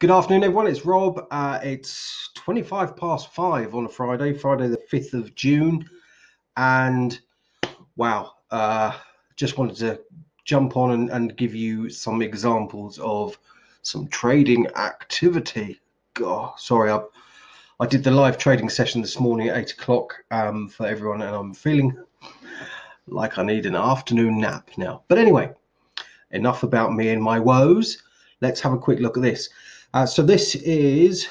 Good afternoon, everyone. It's Rob. Uh, it's 25 past five on a Friday, Friday the 5th of June. And wow, uh, just wanted to jump on and, and give you some examples of some trading activity. God, sorry, I, I did the live trading session this morning at 8 o'clock um, for everyone, and I'm feeling like I need an afternoon nap now. But anyway, enough about me and my woes. Let's have a quick look at this. Uh, so this is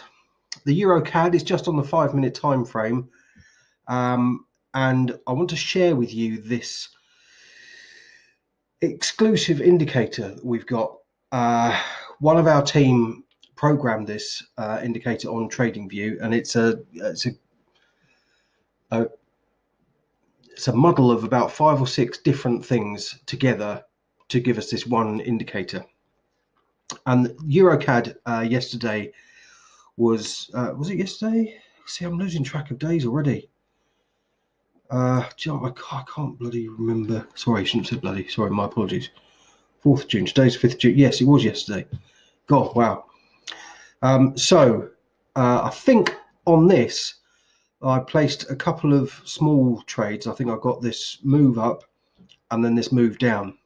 the EuroCAD is just on the five minute time frame. Um, and I want to share with you this exclusive indicator that we've got. Uh, one of our team programmed this uh, indicator on TradingView, and it's a it's a, a it's a model of about five or six different things together to give us this one indicator. And Eurocad uh, yesterday was uh, was it yesterday? See, I'm losing track of days already. Uh, I can't, bloody remember. Sorry, I shouldn't say bloody. Sorry, my apologies. Fourth June. Today's fifth June. Yes, it was yesterday. God, wow. Um, so uh, I think on this, I placed a couple of small trades. I think I got this move up and then this move down.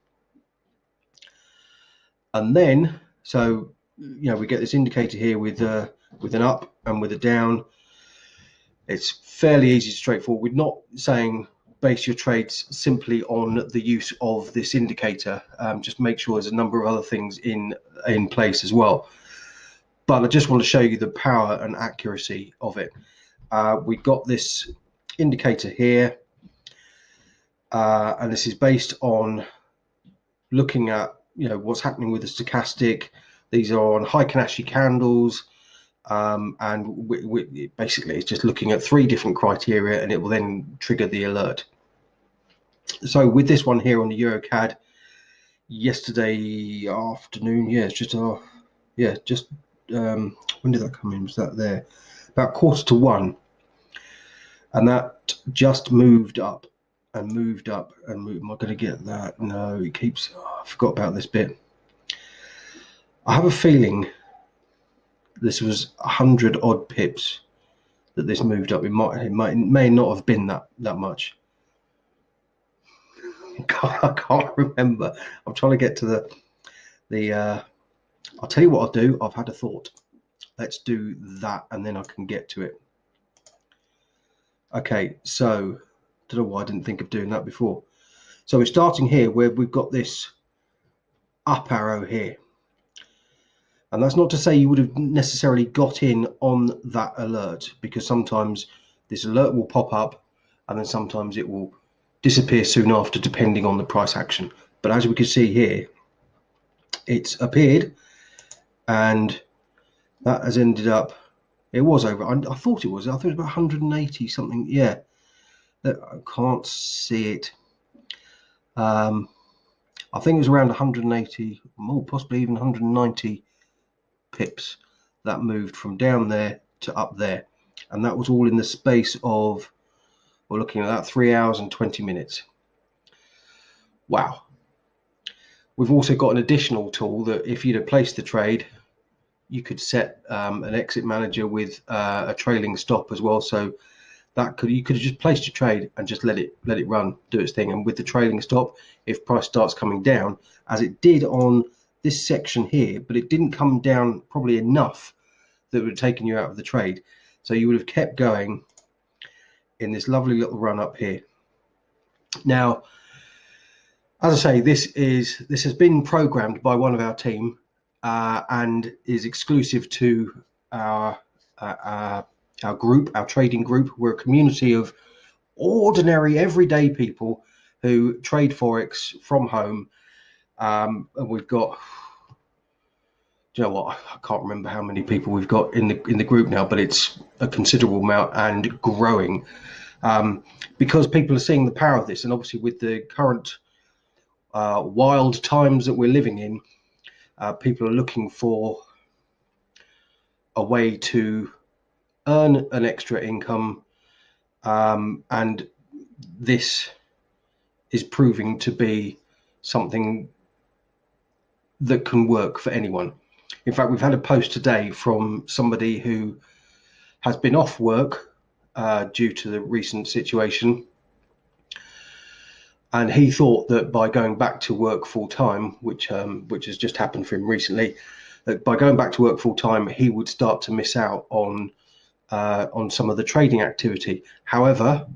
And then so, you know, we get this indicator here with uh, with an up and with a down. It's fairly easy, straightforward. We're not saying base your trades simply on the use of this indicator. Um, just make sure there's a number of other things in in place as well. But I just want to show you the power and accuracy of it. Uh, we got this indicator here, uh, and this is based on looking at you know what's happening with the stochastic. These are on Heikin Ashi candles, um, and we, we, basically it's just looking at three different criteria, and it will then trigger the alert. So with this one here on the EuroCAD, yesterday afternoon, yeah, it's just uh, yeah, just um, when did that come in? Was that there? About quarter to one, and that just moved up and moved up and moved. Am I going to get that? No, it keeps. Oh, I forgot about this bit. I have a feeling this was a hundred odd pips that this moved up. It might, it might, it may not have been that that much. I can't remember. I'm trying to get to the the. Uh, I'll tell you what I'll do. I've had a thought. Let's do that, and then I can get to it. Okay, so don't know why I didn't think of doing that before. So we're starting here where we've got this up arrow here. And that's not to say you would have necessarily got in on that alert because sometimes this alert will pop up and then sometimes it will disappear soon after depending on the price action. But as we can see here, it's appeared and that has ended up, it was over, I, I thought it was, I thought it was about 180 something, yeah. I can't see it. Um, I think it was around 180, more possibly even 190 pips that moved from down there to up there. And that was all in the space of, we're looking at that, three hours and 20 minutes. Wow. We've also got an additional tool that if you'd have placed the trade, you could set um, an exit manager with uh, a trailing stop as well. So that could you could have just placed your trade and just let it let it run, do its thing. And with the trailing stop, if price starts coming down, as it did on this section here, but it didn't come down probably enough that would have taken you out of the trade. So you would have kept going in this lovely little run up here. Now, as I say, this is this has been programmed by one of our team uh, and is exclusive to our, uh, our our group, our trading group. We're a community of ordinary, everyday people who trade forex from home. Um, and we've got, you know what? I can't remember how many people we've got in the in the group now, but it's a considerable amount and growing. Um, because people are seeing the power of this, and obviously with the current uh, wild times that we're living in, uh, people are looking for a way to earn an extra income, um, and this is proving to be something that can work for anyone. in fact, we've had a post today from somebody who has been off work uh, due to the recent situation. And he thought that by going back to work full time, which um, which has just happened for him recently, that by going back to work full time, he would start to miss out on uh, on some of the trading activity. However,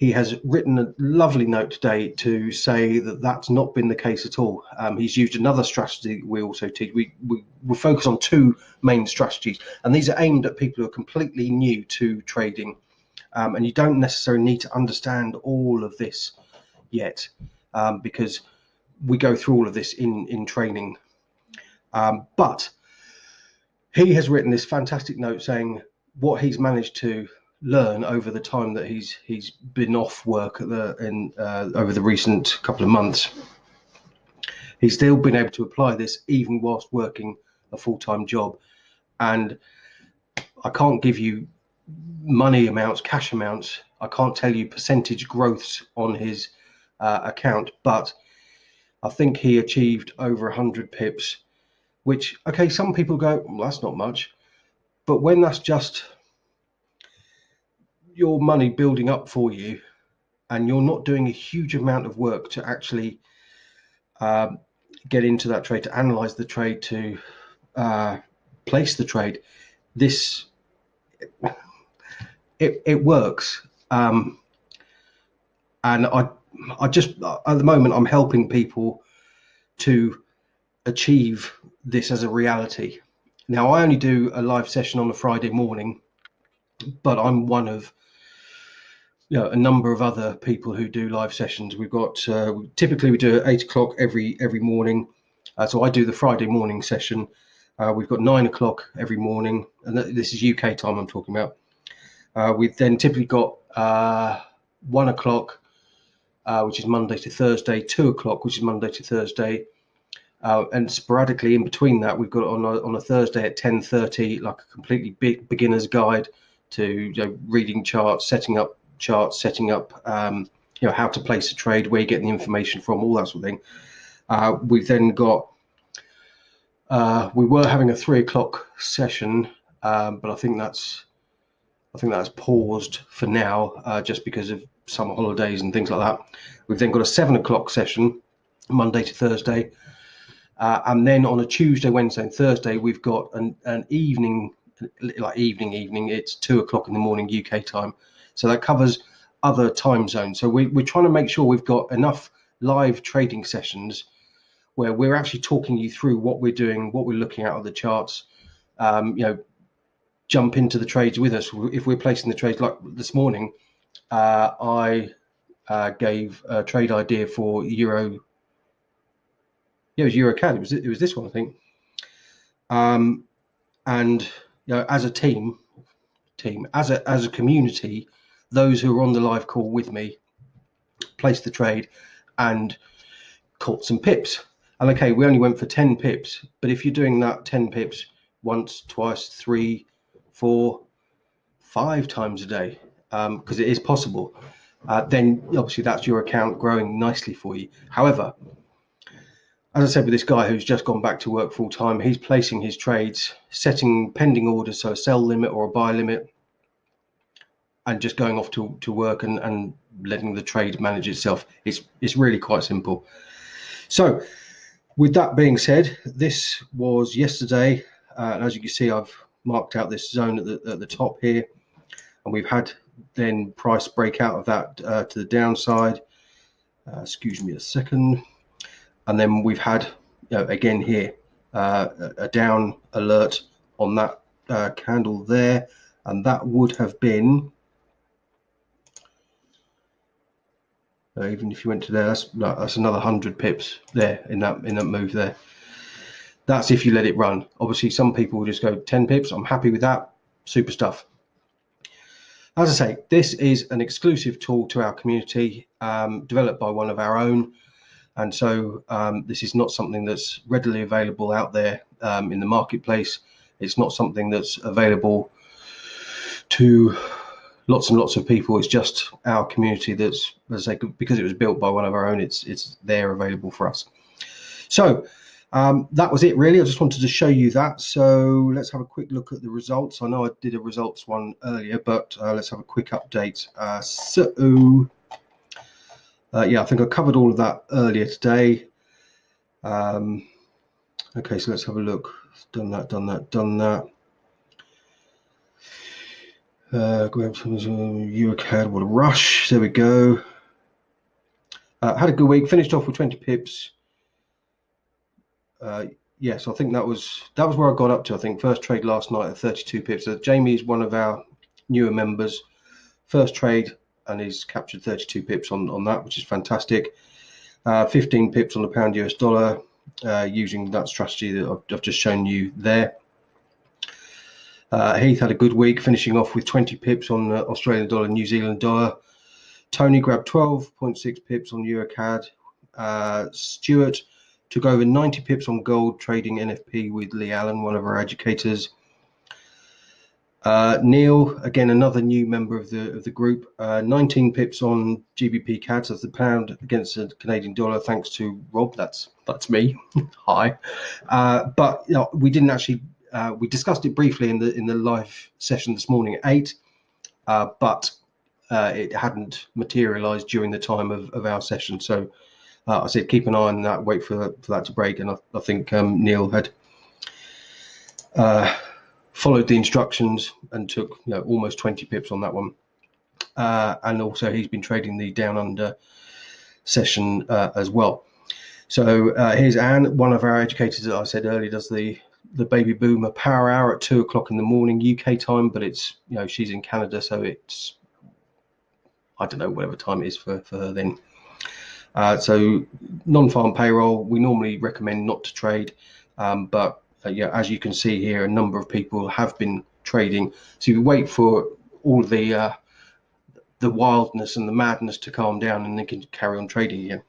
he has written a lovely note today to say that that's not been the case at all. Um, he's used another strategy we also teach. We, we, we focus on two main strategies, and these are aimed at people who are completely new to trading. Um, and you don't necessarily need to understand all of this yet um, because we go through all of this in, in training. Um, but he has written this fantastic note saying what he's managed to learn over the time that he's he's been off work at the in uh, over the recent couple of months. He's still been able to apply this even whilst working a full time job, and I can't give you money amounts, cash amounts. I can't tell you percentage growths on his uh, account, but I think he achieved over 100 pips, which, okay, some people go, well, that's not much. But when that's just your money building up for you and you're not doing a huge amount of work to actually um, get into that trade, to analyze the trade, to uh, place the trade, this it, it works. Um, and I, I just at the moment I'm helping people to achieve this as a reality. Now I only do a live session on a Friday morning, but I'm one of you know, a number of other people who do live sessions. We've got uh, typically we do at eight o'clock every every morning. Uh, so I do the Friday morning session. Uh, we've got nine o'clock every morning, and this is UK time I'm talking about. Uh, we've then typically got uh, one o'clock, uh, which is Monday to Thursday, two o'clock, which is Monday to Thursday, and sporadically in between that, we've got on a, on a Thursday at ten thirty, like a completely big beginner's guide to you know, reading charts, setting up charts, setting up um, you know how to place a trade, where you get the information from, all that sort of thing. Uh, we've then got uh, we were having a three o'clock session, um, but I think that's I think that's paused for now, uh, just because of summer holidays and things like that. We've then got a seven o'clock session, Monday to Thursday, uh, and then on a Tuesday, Wednesday, and Thursday, we've got an, an evening, like evening, evening. It's two o'clock in the morning UK time, so that covers other time zones. So we, we're trying to make sure we've got enough live trading sessions where we're actually talking you through what we're doing, what we're looking at on the charts. Um, you know, jump into the trades with us. If we're placing the trades like this morning, uh, I uh, gave a trade idea for Euro. Yeah, it was Euro CAD. It was it was this one, I think. Um, and you know, as a team, team as a as a community, those who were on the live call with me placed the trade and caught some pips. And okay, we only went for 10 pips, but if you're doing that 10 pips once, twice, three, four, five times a day, because um, it is possible, uh, then obviously that's your account growing nicely for you. However, as I said with this guy who's just gone back to work full time, he's placing his trades, setting pending orders, so a sell limit or a buy limit, and just going off to, to work and, and letting the trade manage itself. It's, it's really quite simple. So, with that being said, this was yesterday. Uh, and as you can see, I've marked out this zone at the, at the top here. And we've had then price break out of that uh, to the downside. Uh, excuse me a second. And then we've had, you know, again here, uh, a down alert on that uh, candle there. And that would have been Uh, even if you went to there, that's that's another hundred pips there in that in that move there. That's if you let it run. Obviously, some people will just go ten pips. I'm happy with that. Super stuff. As I say, this is an exclusive tool to our community, um, developed by one of our own, and so um, this is not something that's readily available out there um, in the marketplace. It's not something that's available to lots and lots of people. It's just our community that's, as say, because it was built by one of our own. It's it's there available for us. So Um, that was it really. I just wanted to show you that. So let's have a quick look at the results. I know I did a results one earlier, but uh, let's have a quick update. Uh, so uh, yeah, I think I covered all of that earlier today. Um, okay, so let's have a look. Done that, done that, done that. Uh, grab some what a rush. There we go. Uh, had a good week, finished off with 20 pips. Uh, yes, I think that was that was where I got up to. I think first trade last night at 32 pips. So Jamie is one of our newer members. First trade, and he's captured 32 pips on, on that, which is fantastic. Uh, 15 pips on the pound US dollar uh, using that strategy that I've, I've, just shown you there. Uh, Heath had a good week, finishing off with 20 pips on Australian dollar, New Zealand dollar. Tony grabbed 12.6 pips on EuroCAD. Uh, Stuart took over 90 pips on gold trading NFP with Lee Allen, one of our educators. Uh, Neil, again another new member of the of the group, uh, 19 pips on GBP CAD, that's the pound against the Canadian dollar, thanks to Rob. That's that's me. Hi, uh, but you know, we didn't actually. Uh, we discussed it briefly in the in the live session this morning at eight, uh, but uh, it hadn't materialised during the time of, of our session. So I said keep an eye on that, wait for for that to break, and I, I think um, Neil had followed the instructions and took you know, almost 20 pips on that one. Uh, and also he's been trading the down under session uh, as well. So uh, here's Anne, one of our educators that I said earlier does the the baby boomer power hour at two o'clock in the morning UK time, but it's you know she's in Canada, so it's I don't know whatever time it is for, for her then. Uh, so non-farm payroll, we normally recommend not to trade, um, but uh, yeah, as you can see here, a number of people have been trading. So you wait for all the uh, the wildness and the madness to calm down, and they can carry on trading again.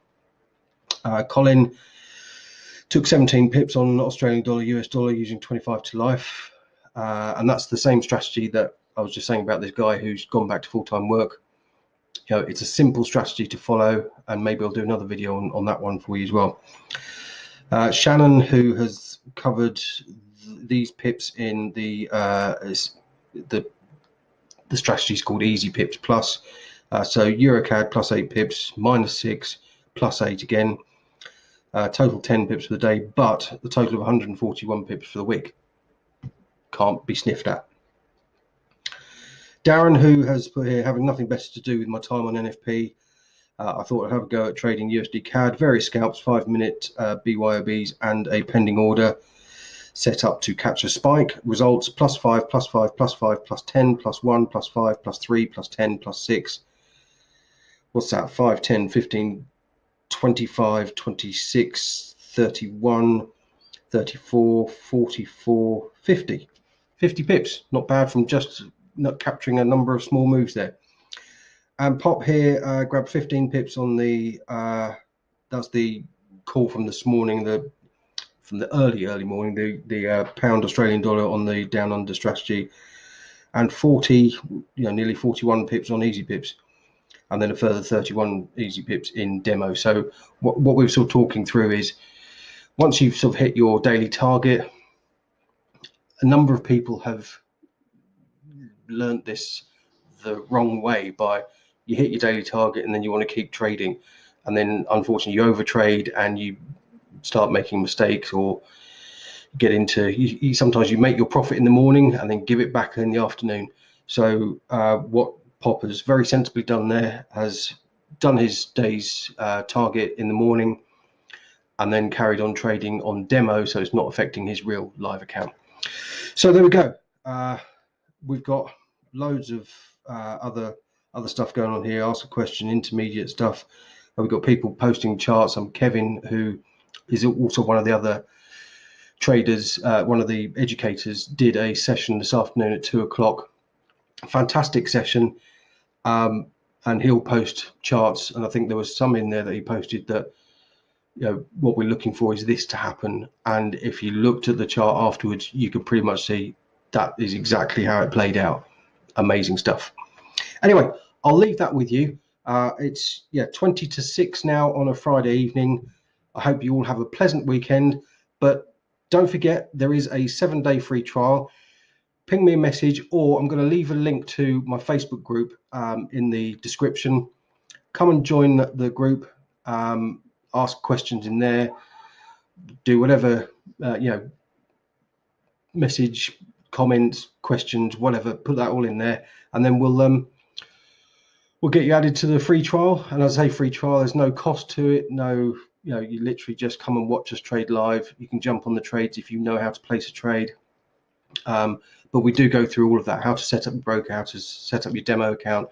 Uh, Colin took 17 pips on Australian dollar, US dollar using 25 to life, uh, and that's the same strategy that I was just saying about this guy who's gone back to full-time work. You know, it's a simple strategy to follow, and maybe I'll do another video on, on that one for you as well. Uh, Shannon, who has covered th these pips in the uh, the the strategy is called Easy Pips Plus. Uh, so EuroCAD plus eight pips, minus six, plus eight again. Uh, total 10 pips for the day, but the total of 141 pips for the week can't be sniffed at. Darren, who has put here having nothing better to do with my time on NFP, uh, I thought I'd have a go at trading USD CAD, various scalps, five minute uh, BYOBs, and a pending order set up to catch a spike. Results plus five, plus five, plus five, plus 10, plus one, plus five, plus three, plus 10, plus six. What's that? 5, 10, 15, 25, 26, 31, 34, 44, 50. 50 pips. Not bad from just not capturing a number of small moves there. And Pop here uh, grabbed 15 pips on the, uh, that's the call from this morning, the from the early, early morning, the, the uh, pound Australian dollar on the down under strategy, and 40, you know, nearly 41 pips on easy pips, and then a further 31 easy pips in demo. So what, what we're sort of talking through is once you've sort of hit your daily target, a number of people have learned this the wrong way by you hit your daily target and then you want to keep trading. And then unfortunately you overtrade and you start making mistakes or get into you, you, sometimes you make your profit in the morning and then give it back in the afternoon. So uh, what pop has very sensibly done there has done his day's uh, target in the morning and then carried on trading on demo so it's not affecting his real live account. So there we go. Uh, we've got loads of uh, other other stuff going on here. Ask a question, intermediate stuff. We've got people posting charts. I'm Kevin, who is also one of the other traders, uh, one of the educators, did a session this afternoon at two o'clock. Fantastic session. Um, and he'll post charts. And I think there was some in there that he posted that, you know, what we're looking for is this to happen. And if you looked at the chart afterwards, you could pretty much see that is exactly how it played out. Amazing stuff. Anyway, I'll leave that with you. Uh, it's yeah 20 to 6 now on a Friday evening. I hope you all have a pleasant weekend. But don't forget, there is a seven day free trial. Ping me a message, or I'm going to leave a link to my Facebook group um, in the description. Come and join the group, um, ask questions in there, do whatever, uh, you know, message, comments, questions, whatever, put that all in there, and then we'll um, we'll get you added to the free trial. And as I say free trial, there's no cost to it. No, you know, you literally just come and watch us trade live. You can jump on the trades if you know how to place a trade. Um, but we do go through all of that: how to set up a broker, how to set up your demo account,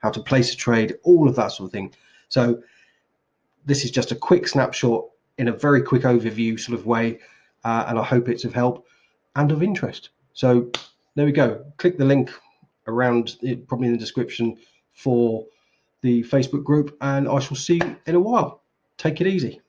how to place a trade, all of that sort of thing. So this is just a quick snapshot in a very quick overview sort of way, uh, and I hope it's of help and of interest. So there we go. Click the link around probably in the description for the Facebook group, and I shall see you in a while. Take it easy.